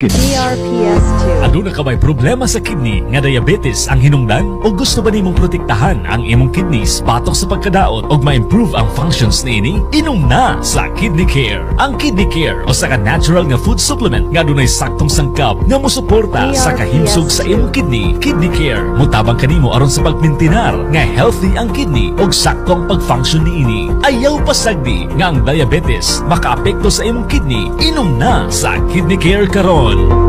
DRPS2. Aduna ka may problema sa kidney nga diabetes ang hinungdan o gusto ba nimong protektahan ang imong kidneys batok sa pagkadaot o ma-improve ang functions niini? Inom na sa Kidney Care. Ang Kidney Care o sa natural nga food supplement nga dunay saktong sangkap nga mosuporta sa kahimsog sa imong kidney. Kidney Care mutabang kanimo aron sa pagmintinar nga healthy ang kidney og sakto ang pag-function niini. Ayaw pasagdi nga ang diabetes makaapekto sa imong kidney. Inom na sa Kidney Care karon.